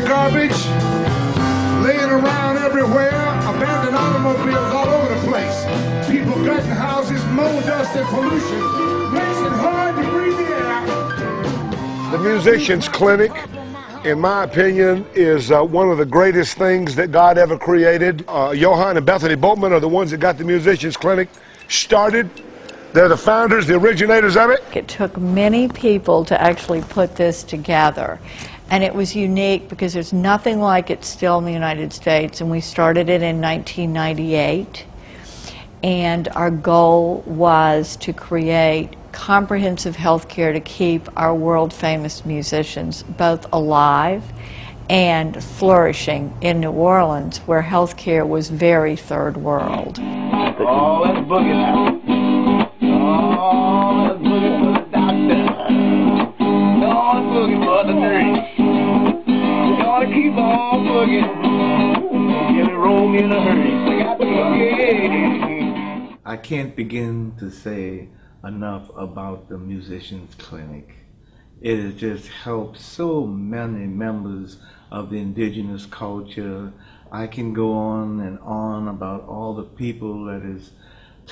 garbage laying around everywhere, abandoned automobiles all over the place, people gutting houses, mold dust and pollution makes it hard to breathe the air. The Musicians Clinic, in my opinion, is uh, one of the greatest things that God ever created. Uh, Johann and Bethany Bultman are the ones that got the Musicians Clinic started. They're the founders, the originators of it. It took many people to actually put this together. And it was unique because there's nothing like it still in the United States. And we started it in 1998. And our goal was to create comprehensive health care to keep our world famous musicians both alive and flourishing in New Orleans, where health care was very third world. Oh, let's boogie now. Boogie. I can't begin to say enough about the Musicians Clinic. It has just helped so many members of the indigenous culture. I can go on and on about all the people that has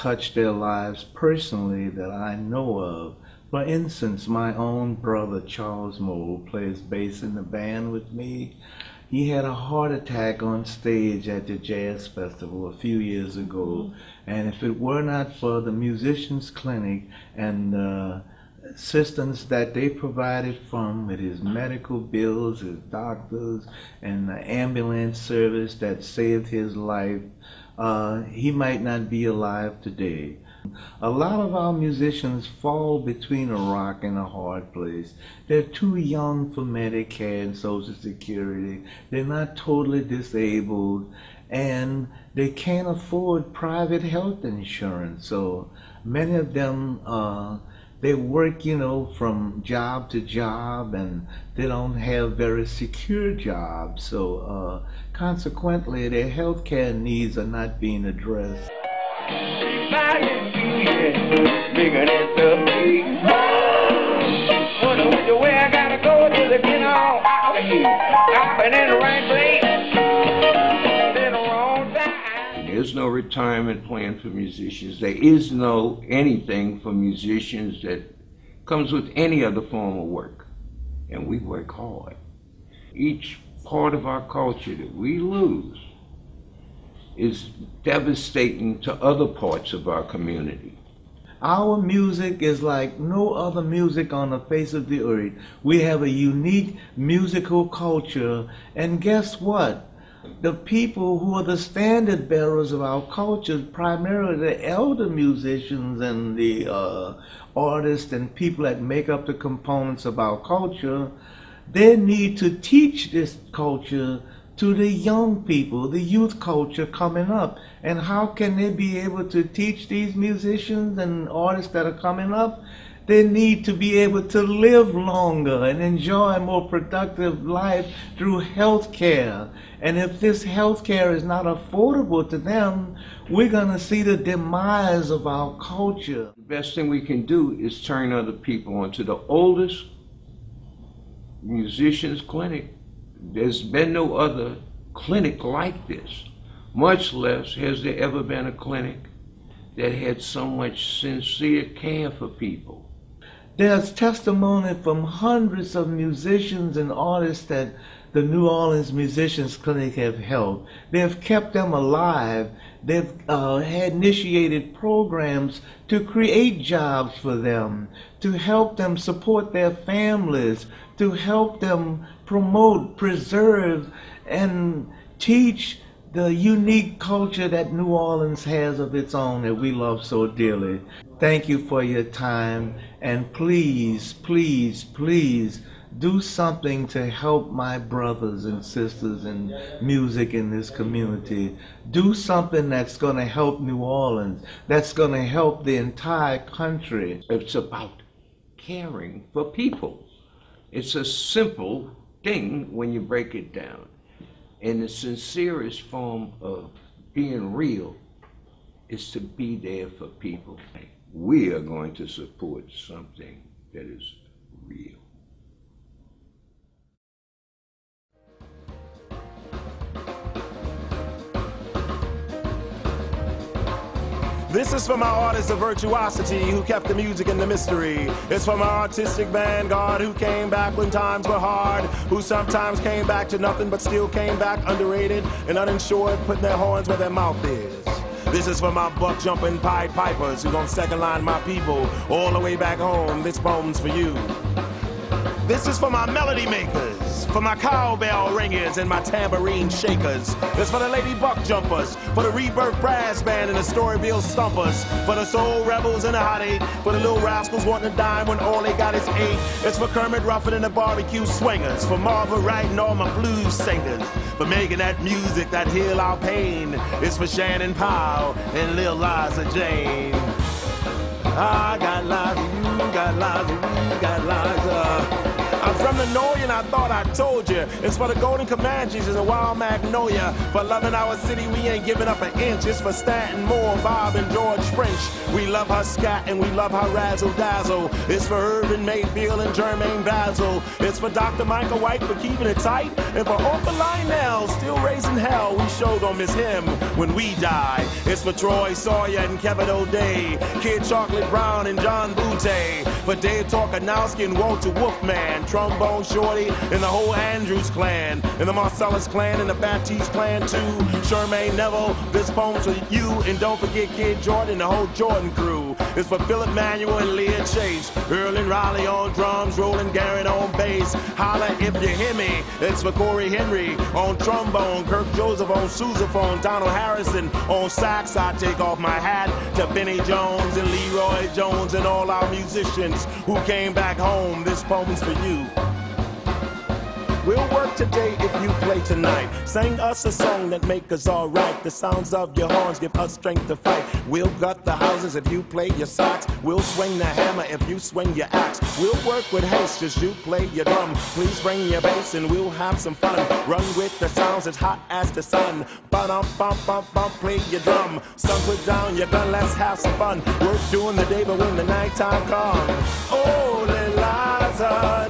touched their lives personally that I know of. For instance, my own brother Charles Moe plays bass in the band with me. He had a heart attack on stage at the Jazz Festival a few years ago. And if it were not for the Musicians Clinic and uh, assistance that they provided from with his medical bills, his doctors, and the ambulance service that saved his life, uh, he might not be alive today. A lot of our musicians fall between a rock and a hard place. They're too young for Medicare and Social Security. They're not totally disabled and they can't afford private health insurance. So many of them, uh, they work, you know, from job to job and they don't have very secure jobs. So uh, consequently, their health care needs are not being addressed. In the right place. There's no retirement plan for musicians. There is no anything for musicians that comes with any other form of work. And we work hard. Each part of our culture that we lose is devastating to other parts of our community. Our music is like no other music on the face of the earth. We have a unique musical culture, and guess what? The people who are the standard bearers of our culture, primarily the elder musicians and the uh, artists and people that make up the components of our culture, they need to teach this culture to the young people, the youth culture coming up. And how can they be able to teach these musicians and artists that are coming up? They need to be able to live longer and enjoy a more productive life through health care. And if this health care is not affordable to them, we're going to see the demise of our culture. The best thing we can do is turn other people onto the oldest musicians clinic. There's been no other clinic like this, much less has there ever been a clinic that had so much sincere care for people. There's testimony from hundreds of musicians and artists that the New Orleans Musicians Clinic have helped. They've kept them alive. They've uh, had initiated programs to create jobs for them, to help them support their families, to help them promote, preserve, and teach the unique culture that New Orleans has of its own that we love so dearly. Thank you for your time, and please, please, please do something to help my brothers and sisters in music in this community. Do something that's going to help New Orleans, that's going to help the entire country. It's about caring for people. It's a simple thing when you break it down. And the sincerest form of being real is to be there for people. We are going to support something that is real. This is for my artists of virtuosity who kept the music in the mystery. It's for my artistic vanguard who came back when times were hard, who sometimes came back to nothing but still came back underrated and uninsured, putting their horns where their mouth is. This is for my buck jumping Pied Pipers who gon' second line my people all the way back home. This poem's for you. This is for my melody makers, for my cowbell ringers and my tambourine shakers. It's for the lady buck jumpers, for the rebirth brass band and the Storyville Stompers, for the soul rebels and the hot eight, for the little rascals wanting to dime when all they got is eight. It's for Kermit Ruffins and the barbecue swingers, for Marva Wright and all my blues singers, for making that music that heal our pain. It's for Shannon Powell and Lil Liza Jane. I got Liza, you got Liza, we got Liza. From the North and I thought I told you. It's for the Golden Comanches and the Wild Magnolia. For loving our city, we ain't giving up an inch. It's for Stanton Moore, Bob, and George French. We love her scat and we love her razzle dazzle. It's for Irvin Mayfield and Germaine Bazzle. It's for Dr. Michael White for keeping it tight. And for Arthur Lionel, still raising hell. We sure don't miss him when we die. It's for Troy Sawyer and Kevin O'Day. Kid Chocolate Brown and John Boutté. For Dave Torkanowsky and Walter Wolfman. Trombone Shorty and the whole Andrews clan. And the Marsalis clan and the Batiste clan too. Charmaine Neville, this poem's for you. And don't forget Kidd Jordan the whole Jordan crew. It's for Philip Manuel and Leah Chase. Herlin Riley on drums, Roland Garrett on bass. Holla if you hear me. It's for Corey Henry on trombone, Kirk Joseph on sousaphone, Donald Harrison on sax. I take off my hat to Benny Jones and Leroy Jones and all our musicians who came back home. This poem's for you. We'll work today if you play tonight. Sing us a song that make us alright. The sounds of your horns give us strength to fight. We'll gut the houses if you play your sax. We'll swing the hammer if you swing your axe. We'll work with haste as you play your drum. Please bring your bass and we'll have some fun. Run with the sounds as hot as the sun. Bum bum bum bum, play your drum. Sun put down your gun, let's have some fun. Work during the day, but when the nighttime comes, oh, little Liza,